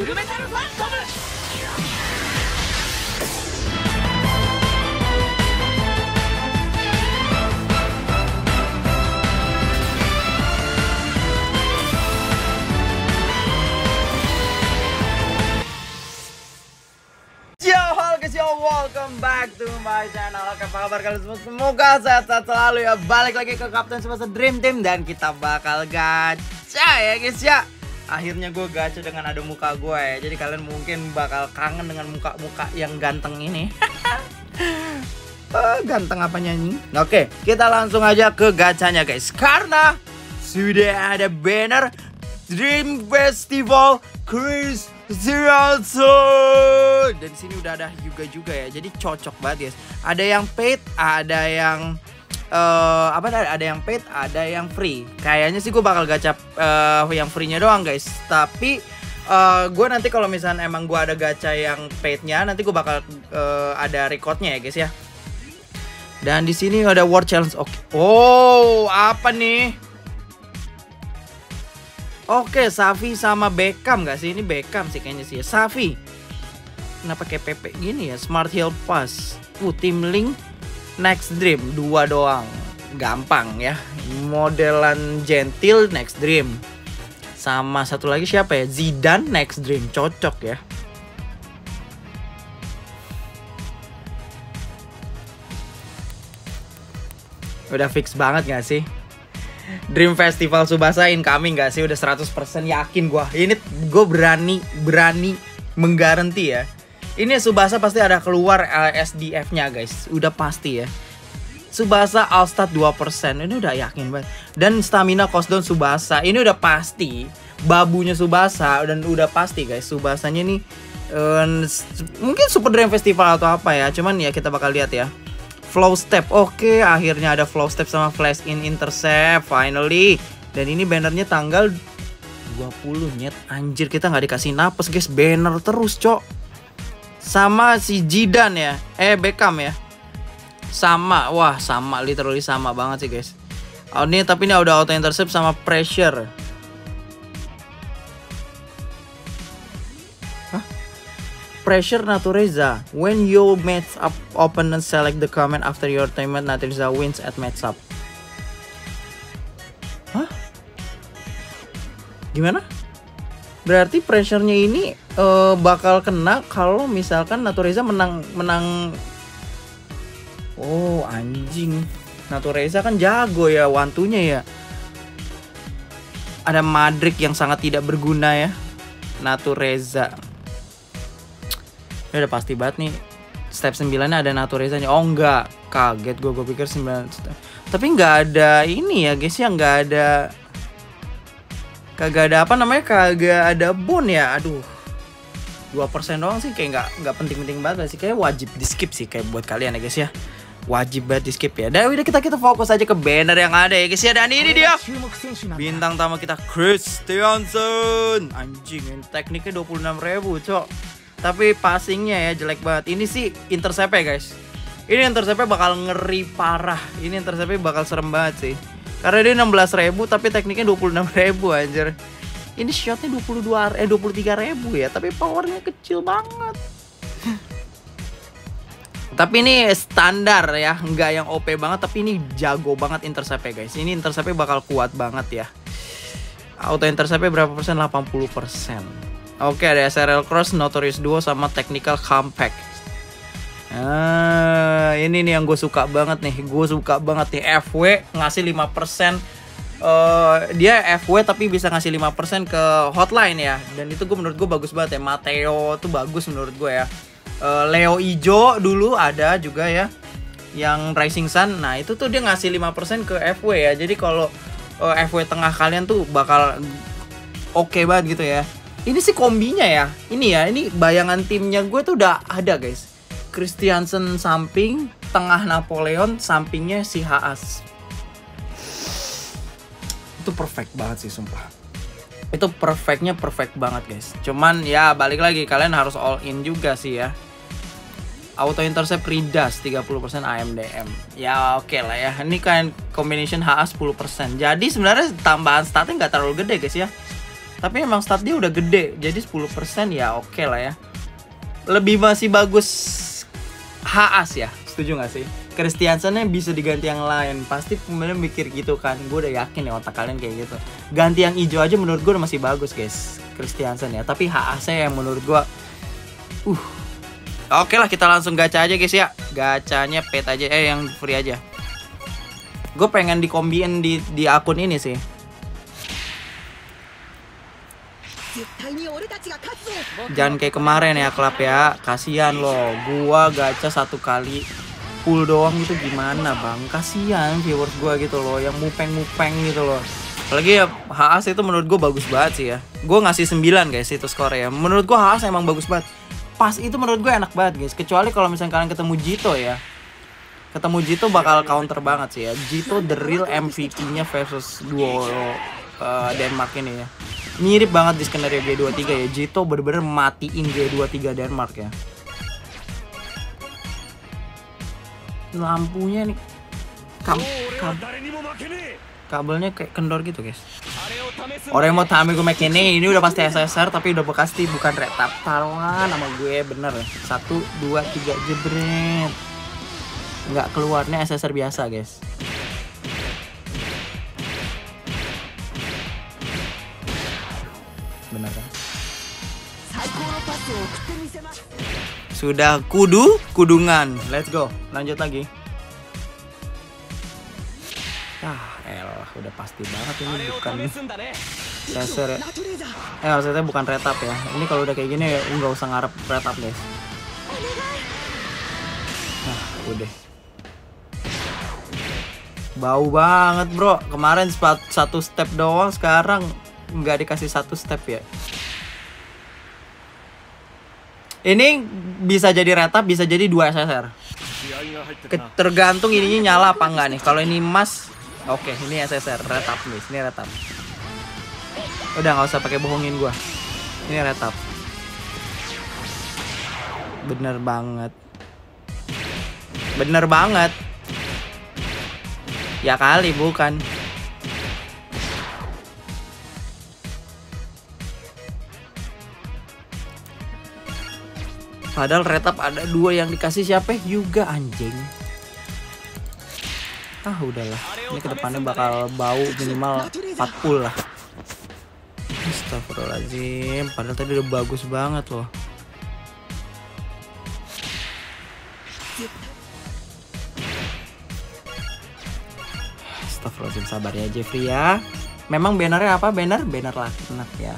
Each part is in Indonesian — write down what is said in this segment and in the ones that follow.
フルメタルファントム Yo, halo guys, yo, welcome back to my channel Oke, apa kabar kalian semua? Semoga sehat-sehat selalu ya Balik lagi ke Captain Semesta Dream Team Dan kita bakal gacha ya guys ya Akhirnya gue gacha dengan ada muka gue ya. Jadi kalian mungkin bakal kangen dengan muka-muka yang ganteng ini. Eh, Ganteng apa nyanyi? Oke, kita langsung aja ke gacanya guys. Karena sudah ada banner Dream Festival Chris Zeralso dan sini udah ada Hyuga juga ya. Jadi cocok banget guys. Ada yang paid ada yang eh apa ada yang paid ada yang free kayaknya sih gue bakal gacha eh, yang free nya doang guys tapi eh gue nanti kalau misalnya emang gue ada gacha yang paidnya nanti gue bakal eh, ada recordnya ya guys ya dan di sini ada World Challenge oke oh apa nih Oke, Safi sama Beckham gak sih? Ini Beckham sih kayaknya sih ya. Safi. Kenapa kayak Pepe gini ya? Smart Hill Pass. Uh, Team Link Next Dream dua doang. Gampang ya. Modelan Gentil Next Dream. Sama satu lagi siapa ya? Zidane Next Dream. Cocok ya. Udah fix banget gak sih? Dream Festival Subasa incoming gak sih? Udah 100% yakin gua. Ini gue berani berani menggaranti ya. Ini Subasa pasti ada keluar SDF-nya guys. Udah pasti ya. Subasa Alstat 2%. Ini udah yakin banget. Dan stamina cost Subasa. Ini udah pasti. Babunya Subasa dan udah pasti guys. Subasanya nih eh, mungkin Super Dream Festival atau apa ya. Cuman ya kita bakal lihat ya flow step. Oke, akhirnya ada flow step sama flash in intercept finally. Dan ini bannernya tanggal 20 nyet. Anjir, kita nggak dikasih napas, guys. Banner terus, Cok. Sama si Jidan ya. Eh, Beckham ya. Sama. Wah, sama literally sama banget sih, guys. Oh, ini tapi ini udah auto intercept sama pressure. Pressure Natureza. When you match up opponent select the command after your teammate Natureza wins at match up. Hah? Gimana? Berarti pressure-nya ini eh, bakal kena kalau misalkan Natureza menang menang. Oh, anjing. Natureza kan jago ya wantunya ya. Ada Madrid yang sangat tidak berguna ya. Natureza. Ini udah pasti banget nih. Step 9 ada Natureza nya. Oh enggak. Kaget gue Gue pikir 9 Tapi nggak ada ini ya guys ya. Nggak ada Kagak ada apa namanya? Kagak ada bon ya. Aduh dua persen doang sih kayak nggak nggak penting-penting banget sih. Kayak wajib di skip sih kayak buat kalian ya guys ya. Wajib banget di skip ya. Dan udah kita kita fokus aja ke banner yang ada ya guys ya. Dan ini dia. Bintang tamu kita Christiansen. Anjing ini tekniknya 26 ribu cok. Tapi passingnya ya jelek banget. Ini sih intercept ya guys. Ini interceptnya bakal ngeri parah. Ini interceptnya bakal serem banget sih. Karena dia 16 ribu tapi tekniknya 26 ribu anjir. Ini shotnya 22 eh 23.000 ya Tapi powernya kecil banget tapi ini standar ya, nggak yang OP banget, tapi ini jago banget intercept guys. Ini interceptnya bakal kuat banget ya. Auto interceptnya berapa persen? 80 persen. Oke, ada SRL Cross, Notorious Duo, sama Technical Compact. Ah, ini nih yang gue suka banget nih. Gue suka banget nih FW ngasih 5 Eh, dia FW tapi bisa ngasih 5% ke hotline ya. Dan itu gue menurut gue bagus banget ya. Mateo tuh bagus menurut gue ya. Eh, Leo Ijo dulu ada juga ya yang Rising Sun. Nah, itu tuh dia ngasih 5% ke FW ya. Jadi kalau eh, FW tengah kalian tuh bakal oke banget gitu ya. Ini sih kombinya ya. Ini ya, ini bayangan timnya gue tuh udah ada, guys. Christiansen samping, tengah Napoleon, sampingnya si Haas. Itu perfect banget sih sumpah. Itu perfectnya perfect banget guys. Cuman ya balik lagi kalian harus all in juga sih ya. Auto intercept Ridas 30% AMDM ya oke lah ya. Ini kan combination HA 10% jadi sebenarnya tambahan statnya nggak terlalu gede guys ya. Tapi emang stat dia udah gede, jadi 10% ya oke lah ya. Lebih masih bagus Haas ya, setuju gak sih? Kristiansennya bisa diganti yang lain. Pasti pemainnya mikir gitu kan. Gue udah yakin ya otak kalian kayak gitu. Ganti yang hijau aja menurut gue masih bagus guys. Kristiansen ya. Tapi HAC yang menurut gue uh. Oke lah kita langsung gacha aja guys ya. Gacanya pet aja. Eh yang free aja. Gue pengen dikombin di di akun ini sih. Jangan kayak kemarin ya klub ya. Kasihan loh. Gua gacha satu kali. Full doang itu gimana bang? Kasian viewers gua gitu loh Yang mupeng-mupeng gitu loh. Apalagi ya Haas itu menurut gue bagus banget sih ya. Gue ngasih 9 guys itu skor ya. Menurut gue Haas emang bagus banget. Pas itu menurut gue enak banget guys. Kecuali kalau misalnya kalian ketemu Jito ya. Ketemu Jito bakal counter banget sih ya. Jito the real MVP-nya versus duo uh, Denmark ini ya. Mirip banget di skenario G23 ya. Jito bener-bener matiin G23 Denmark ya lampunya nih. Kab kabelnya kayak kendor gitu guys. Orang mau tamu gue make ini ini udah pasti SSR tapi udah bekas ti bukan retap taruhan sama gue bener. Satu dua tiga jebret. Nggak keluarnya SSR biasa guys. sudah kudu kudungan. Let's go. Lanjut lagi. Ah, elah udah pasti banget ini bukan laser. Ya. Eh, maksudnya bukan retap ya. Ini kalau udah kayak gini ya, nggak usah ngarep retap, deh Nah, udah. Bau banget, Bro. Kemarin satu step doang, sekarang nggak dikasih satu step ya. Ini bisa jadi retap, bisa jadi dua SSR. Tergantung ininya nyala apa enggak nih. Kalau ini emas, oke, okay, ini SSR retap nih. Ini retap. Udah nggak usah pakai bohongin gua. Ini retap. Bener banget. Bener banget. Ya kali bukan. Padahal retap ada dua yang dikasih siapa? Juga anjing. Ah udahlah. Ini ke depannya bakal bau minimal 40 lah. Astagfirullahaladzim Padahal tadi udah bagus banget loh Astagfirullahaladzim sabar ya Jeffrey ya Memang bannernya apa? Banner? Banner laknat ya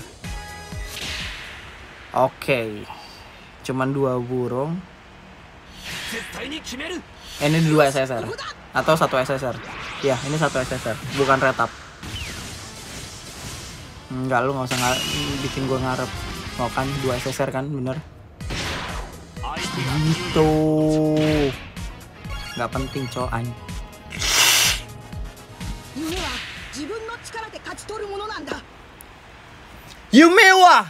Oke cuman dua burung. Eh, ini dua SSR atau satu SSR ya ini satu SSR bukan retap enggak lu nggak usah ng bikin gua ngarep. Mau kan dua SSR kan bener? Gitu. Nggak penting coan. Yume wa!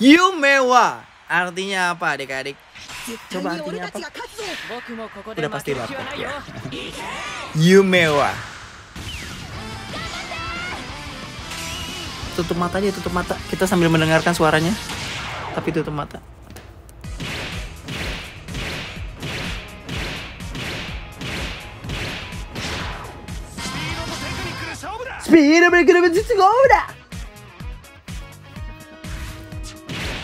Yumewa Artinya apa adik-adik? Coba artinya apa? Udah pasti lah. ya. Yumewa Tutup mata aja, tutup mata Kita sambil mendengarkan suaranya Tapi tutup mata Speed of the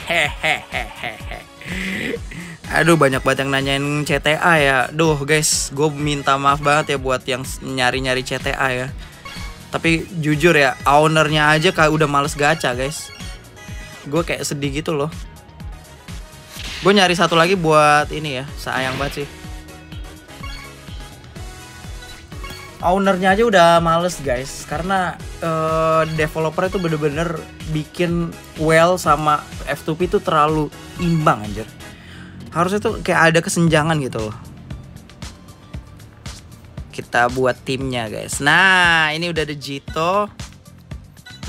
Aduh banyak banget yang nanyain CTA ya. Duh guys, gue minta maaf banget ya buat yang nyari-nyari CTA ya. Tapi jujur ya, ownernya aja kayak udah males gacha guys. Gue kayak sedih gitu loh. Gue nyari satu lagi buat ini ya, sayang banget sih. Ownernya aja udah males guys, karena eh, developer itu bener-bener bikin well sama F2P itu terlalu imbang anjir. Harusnya tuh kayak ada kesenjangan gitu loh. Kita buat timnya guys. Nah ini udah ada Jito.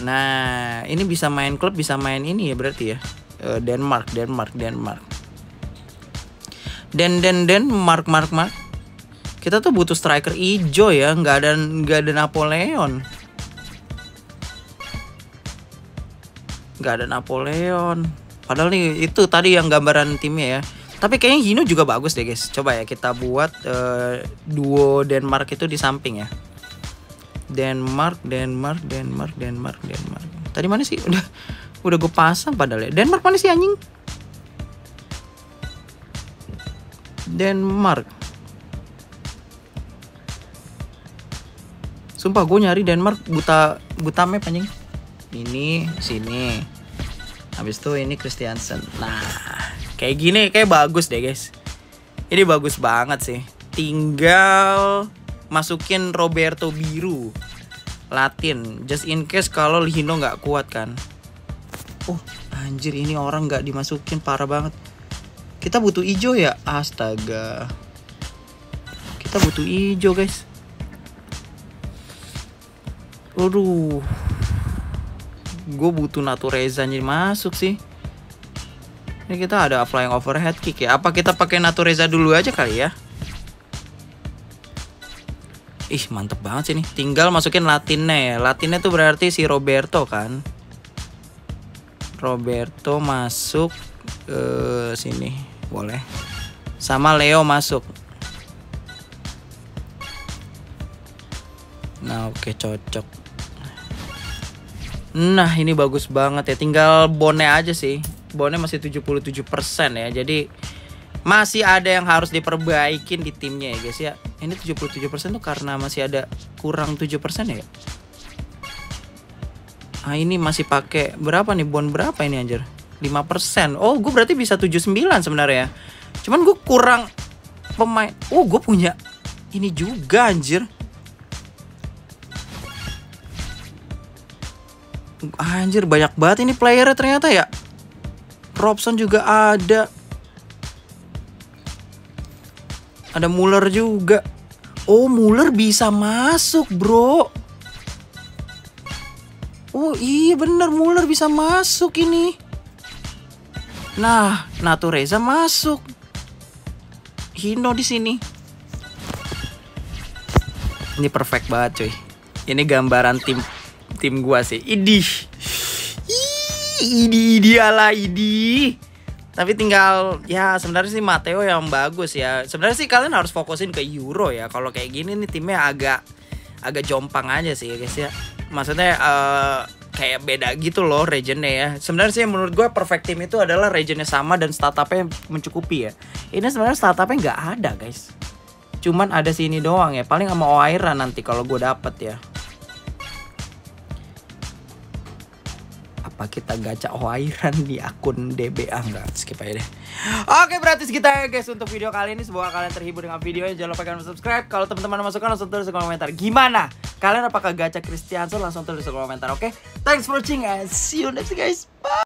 Nah ini bisa main klub, bisa main ini ya berarti ya. Eh, Denmark, Denmark, Denmark. Den den den mark mark mark. Kita tuh butuh striker ijo ya, nggak ada nggak ada Napoleon. nggak ada Napoleon. Padahal nih itu tadi yang gambaran timnya ya. Tapi kayaknya Hino juga bagus deh guys. Coba ya kita buat eh, duo Denmark itu di samping ya. Denmark, Denmark, Denmark, Denmark, Denmark. Tadi mana sih? Udah udah gue pasang padahal ya. Denmark mana sih anjing? Denmark. Sumpah gue nyari Denmark buta buta map anjing. Ini sini. Habis itu ini Christiansen. Nah, kayak gini kayak bagus deh, guys. Ini bagus banget sih. Tinggal masukin Roberto biru. Latin, just in case kalau Lino nggak kuat kan. Oh, anjir ini orang nggak dimasukin parah banget. Kita butuh ijo ya? Astaga. Kita butuh ijo, guys. Aduh. Gue butuh Natureza nih masuk sih. Ini kita ada flying overhead kick ya. Apa kita pakai Natureza dulu aja kali ya? Ih, mantep banget sih nih. Tinggal masukin Latinnya ya. Latinnya tuh berarti si Roberto kan. Roberto masuk ke sini. Boleh. Sama Leo masuk. Nah, oke cocok. Nah, ini bagus banget ya. Tinggal bone aja sih. Bone masih 77% ya. Jadi masih ada yang harus diperbaikin di timnya ya guys ya. Ini 77% tuh karena masih ada kurang 7% ya. Ah, ini masih pakai berapa nih? Bon berapa ini anjir? 5%. Oh, gue berarti bisa 79 sebenarnya. Cuman gue kurang pemain. Oh, gue punya ini juga anjir. Anjir banyak banget ini playernya ternyata ya. Robson juga ada. Ada Muller juga. Oh, Muller bisa masuk, Bro. Oh, iya bener Muller bisa masuk ini. Nah, Natureza masuk. Hino di sini. Ini perfect banget, cuy. Ini gambaran tim tim gua sih. Idih. Ih, Idi idi ala idi. Tapi tinggal ya sebenarnya sih Matteo yang bagus ya. Sebenarnya sih kalian harus fokusin ke Euro ya. Kalau kayak gini nih timnya agak agak jompang aja sih ya guys ya. Maksudnya eh, kayak beda gitu loh regionnya ya. Sebenarnya sih menurut gue perfect team itu adalah regionnya sama dan startupnya mencukupi ya. Ini sebenarnya startupnya nggak ada guys. Cuman ada sini doang ya. Paling sama Oira nanti kalau gue dapet ya. apa kita gacha wairan di akun DBA enggak skip aja deh. Oke berarti kita ya guys untuk video kali ini. Semoga kalian terhibur dengan videonya jangan lupa kalian subscribe. Kalau teman-teman masukkan langsung tulis di komentar. Gimana? Kalian apakah gacha Kristianso langsung tulis di komentar oke? Okay? thanks for watching and see you next guys. Bye.